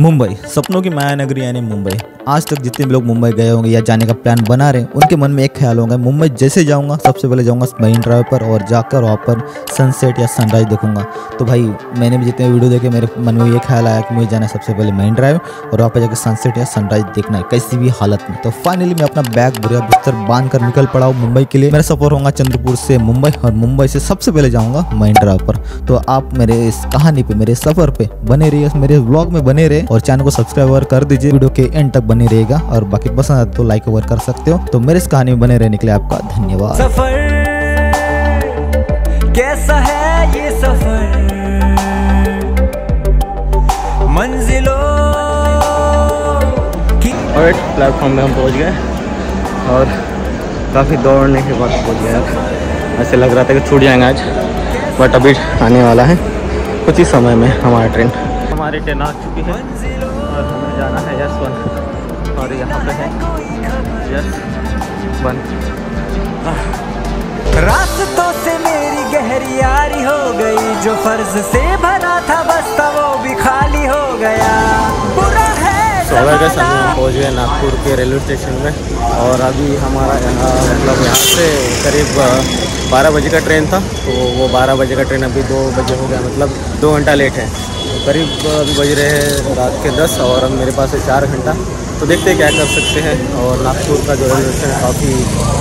मुंबई सपनों की माया नगरी यानी मुंबई। आज तक जितने भी लोग मुंबई गए होंगे या जाने का प्लान बना रहे हैं, उनके मन में एक ख्याल होगा, मुंबई जैसे जाऊँगा, सबसे पहले जाऊँगा मरीन ड्राइव पर और जाकर वहाँ पर सनसेट या सनराइज देखूँगा। तो भाई, मैंने भी जितने वीडियो देखे, मेरे मन में ये ख्याल आया कि मुझे जाना सबसे पहले मरीन ड्राइव और वहाँ पर जाकर सनसेट या सनराइज देखना है, किसी भी हालत में। तो फाइनली मैं अपना बैग बुरा बिस्तर बाँध कर निकल पड़ा हूँ मुंबई के लिए। मेरा सफ़र होगा चंद्रपुर से मुंबई और मुंबई से सबसे पहले जाऊँगा मरीन ड्राइव पर। तो आप मेरे इस कहानी पे, मेरे सफ़र पे बने रहिए, मेरे ब्लॉग में बने रहे और चैनल को सब्सक्राइब कर दीजिए। वीडियो के एंड तक बने रहेगा और बाकी पसंद आए तो लाइक ओवर कर सकते हो। तो मेरे इस कहानी में बने रहने के लिए आपका धन्यवाद। सफ़र कैसा है ये सफ़र? मंजिलों की और प्लेटफॉर्म में हम पहुँच गए और काफ़ी दौड़ने के बाद पहुँच गए ऐसे लग रहा था कि छूट जाएँगे आज बट अभी आने वाला है। कुछ ही समय में हमारा ट्रेन हमारी ट्रेन आ चुकी है। रास्तों से मेरी गहरी यारी हो गई जो फ़र्ज़ से भरा था बस बस्ता वो भी खाली हो गया। बुरा है सोलह के समय हम पहुँच गए नागपुर के रेलवे स्टेशन में और अभी हमारा यहाँ मतलब यहाँ से करीब बारह बजे का ट्रेन था तो वो बारह बजे का ट्रेन अभी दो बजे हो गया मतलब दो घंटा लेट है। तो करीब अभी बज रहे हैं रात के दस और अब मेरे पास है चार घंटा। तो देखते हैं क्या कर सकते हैं। और नागपुर का जो रेलवे स्टेशन है काफ़ी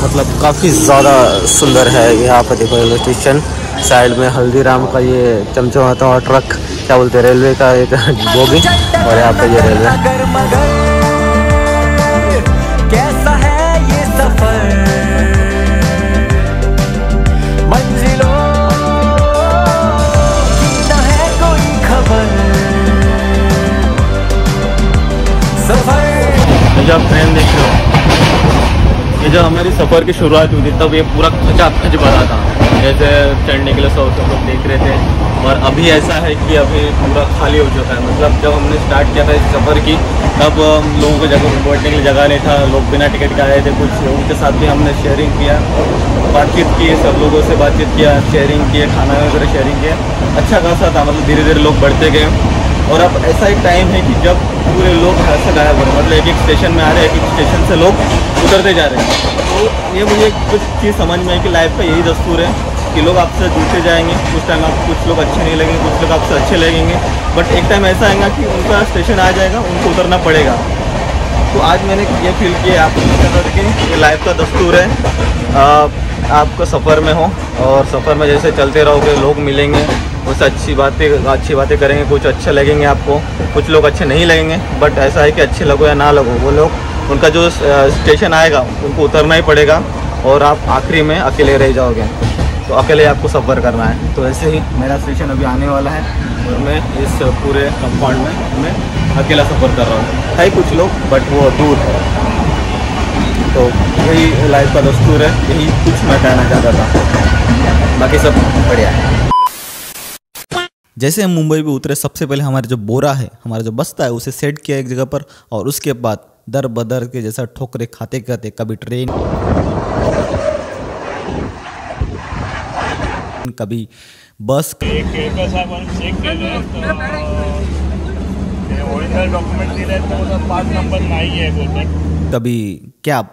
मतलब काफ़ी ज़्यादा सुंदर है यहाँ पर देखो रेलवे स्टेशन। साइड में हल्दीराम का ये चमचमाता हुआ ट्रक क्या बोलते हैं रेलवे का एक बोगी और यहाँ पर ये रेलवे। सफ़र की शुरुआत हुई थी, तब ये पूरा खचा खच भरा था। जैसे चढ़ने के लिए सब सब लोग देख रहे थे और अभी ऐसा है कि अभी पूरा खाली हो चुका है। मतलब जब हमने स्टार्ट किया था इस सफ़र की, तब लोगों को जगह बैठने के लिए जगह नहीं था। लोग बिना टिकट के आए थे, कुछ लोगों के साथ भी हमने शेयरिंग किया, बातचीत की, सब लोगों से बातचीत किया शेयरिंग किए, खाना वगैरह शेयरिंग किया। अच्छा खासा था मतलब धीरे धीरे लोग बढ़ते गए। और अब ऐसा एक टाइम है कि जब पूरे लोग ऐसा गायब हो रहे हैं मतलब एक एक स्टेशन में आ रहे हैं एक एक स्टेशन से लोग उतरते जा रहे हैं। तो ये मुझे कुछ चीज़ समझ में आई कि लाइफ का यही दस्तूर है कि लोग आपसे जुड़ते जाएँगे कुछ टाइम आप, कुछ लोग अच्छे नहीं लगेंगे, कुछ लोग आपसे अच्छे लगेंगे। बट एक टाइम ऐसा आएगा कि उनका स्टेशन आ जाएगा, उनको उतरना पड़ेगा। तो आज मैंने ये फील किया आपको कि लाइफ का दस्तूर है। आप आपको सफ़र में हो और सफ़र में जैसे चलते रहोगे, लोग मिलेंगे उससे अच्छी बातें अच्छी बातें करेंगे, कुछ अच्छे लगेंगे आपको, कुछ लोग अच्छे नहीं लगेंगे बट ऐसा है कि अच्छे लगो या ना लगो, वो लोग, उनका जो स्टेशन आएगा, उनको उतरना ही पड़ेगा और आप आखिरी में अकेले रह जाओगे। तो अकेले आपको सफ़र करना है। तो ऐसे ही मेरा स्टेशन अभी आने वाला है और मैं इस पूरे कंपाउंड में, मैं अकेला सफ़र कर रहा हूँ। है कुछ लोग बट वो दूर है। तो यही लाइफ का दस्तूर है, यही कुछ मैं कहना चाहता था। बाकी सब बढ़िया है। जैसे हम मुंबई में उतरे, सबसे पहले हमारा जो बोरा है, हमारा जो बस्ता है, उसे सेट किया एक जगह पर और उसके बाद दर बदर के जैसा ठोकरे खाते खाते कभी ट्रेन कभी बस। ते ओरिजिनल डॉक्युमेंट दिले तर पाच नंबर नाही आहे बोलतात कभी कैब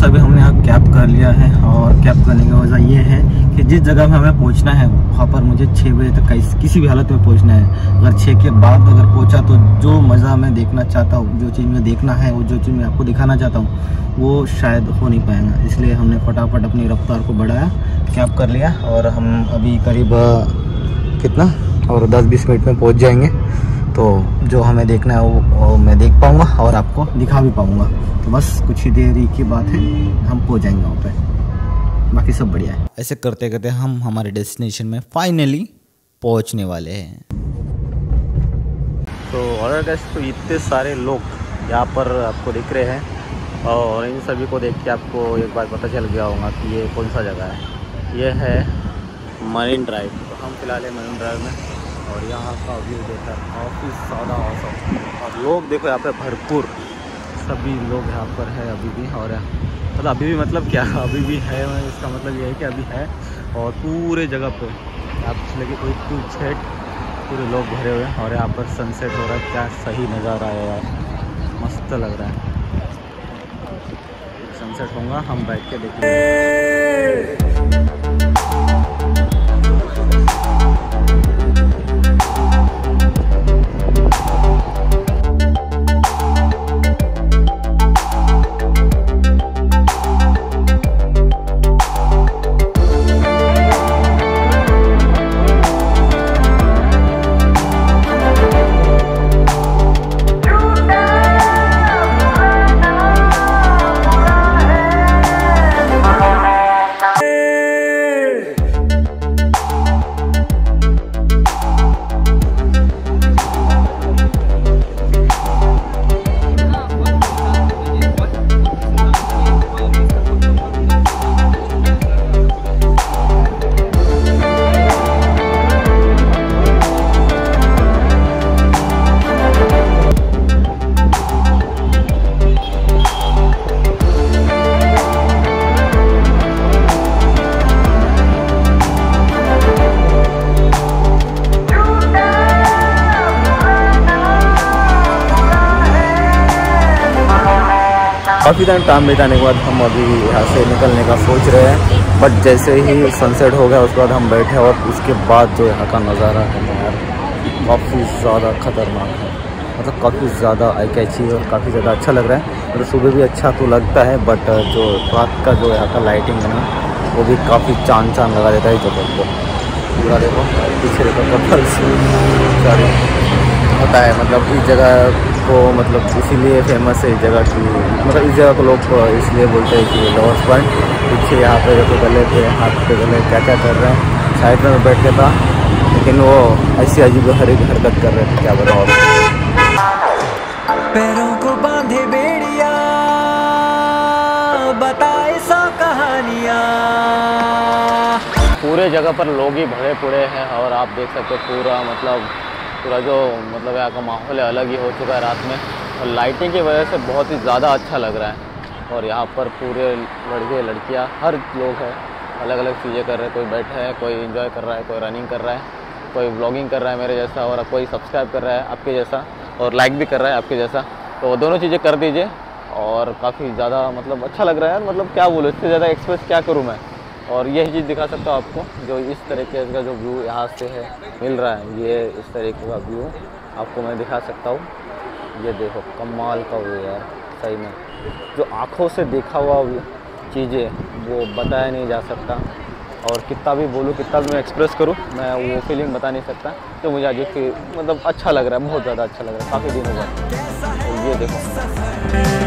सभी हमने यहाँ कैब कर लिया है और कैब करने की वजह ये है कि जिस जगह में हमें पहुँचना है वहाँ पर मुझे छः बजे तक किस, किसी भी हालत में पहुँचना है। अगर छः के बाद अगर पहुँचा तो जो मज़ा मैं देखना चाहता हूँ जो चीज़ मैं देखना है वो जो चीज़ मैं आपको दिखाना चाहता हूँ वो शायद हो नहीं पाएगा। इसलिए हमने फटाफट अपनी रफ्तार को बढ़ाया कैब कर लिया और हम अभी करीब कितना? और दस बीस मिनट में पहुँच जाएँगे। तो जो हमें देखना है वो, वो मैं देख पाऊँगा और आपको दिखा भी पाऊँगा। तो बस कुछ ही देरी की बात है हम पहुँच जाएँगे वहाँ पे। बाकी सब बढ़िया है। ऐसे करते करते हम हमारे डेस्टिनेशन में फाइनली पहुँचने वाले हैं। तो गैस तो इतने सारे लोग यहाँ पर आपको दिख रहे हैं और इन सभी को देख के आपको एक बार पता चल गया होगा कि ये कौन सा जगह है। ये है मरीन ड्राइव तो हम फ़िलहाल है मरीन ड्राइव में और यहाँ का व्यू देखा काफ़ी औसम और लोग देखो यहाँ पे भरपूर सभी लोग यहाँ पर है अभी भी और मतलब अभी भी मतलब क्या, अभी भी है इसका मतलब ये है कि अभी है और पूरे जगह पे आप लगे एक टू छेट पूरे लोग भरे हुए हैं और यहाँ पर सनसेट हो रहा है, क्या सही नज़ारा है यार, मस्त लग रहा है। सनसेट होगा हम बैठ के देखेंगे काफ़ी टाइम टाइम बिताने के बाद हम अभी यहाँ से निकलने का सोच रहे हैं। बट जैसे ही सनसेट हो गया, उसके बाद हम बैठे और उसके बाद जो यहाँ का नज़ारा है यार, काफ़ी ज़्यादा ख़तरनाक है। मतलब काफ़ी ज़्यादा आई कैची और काफ़ी ज़्यादा अच्छा लग रहा है। मतलब सुबह भी अच्छा तो लगता है बट जो रात का जो यहाँ का लाइटिंग है ना, वो भी काफ़ी चाँद चाँद लगा देता है जगह को। पूरा देखो, पीछे देखो कपल सॉरी होता है मतलब इस जगह को मतलब इसीलिए फ़ेमस है इस जगह की मतलब इस जगह को लोग इसलिए बोलते हैं कि लॉस पॉइंट पीछे यहाँ पे देखो गले थे हाथ पे गले क्या क्या कर रहे हैं। साइड में बैठ के था लेकिन वो ऐसी अजीब हर एक हरकत कर रहे थे क्या बताओ पैरों को बांधे बेड़िया बताए सौ कहानियाँ। पूरे जगह पर लोग ही भरे पड़े हैं और आप देख सकते हो पूरा मतलब पूरा जो मतलब यहाँ का माहौल है, अलग ही हो चुका है रात में। और लाइटिंग की वजह से बहुत ही ज़्यादा अच्छा लग रहा है। और यहाँ पर पूरे लड़के, लड़कियाँ, हर लोग हैं। अलग अलग चीज़ें कर रहे हैं, कोई बैठा है, कोई इन्जॉय कर रहा है, कोई रनिंग कर रहा है, कोई ब्लॉगिंग कर रहा है मेरे जैसा और कोई सब्सक्राइब कर रहा है आपके जैसा और लाइक भी कर रहा है आपके जैसा। तो दोनों चीज़ें कर दीजिए और काफ़ी ज़्यादा मतलब अच्छा लग रहा है मतलब क्या बोलूँ, इससे ज़्यादा एक्सप्रेस क्या करूँ मैं? और यही चीज़ दिखा सकता हूँ आपको, जो इस तरीके का जो व्यू यहाँ से है, मिल रहा है, ये इस तरीके का व्यू आपको मैं दिखा सकता हूँ। ये देखो, कमाल का व्यू यार सही में। जो आँखों से देखा हुआ चीज़ें, वो बताया नहीं जा सकता। और कितना भी बोलूँ, कितना भी मैं एक्सप्रेस करूँ, मैं वो फीलिंग बता नहीं सकता। तो मुझे आज मतलब अच्छा लग रहा है, बहुत ज़्यादा अच्छा लग रहा है, काफ़ी दिनों बाद तो ये देखो।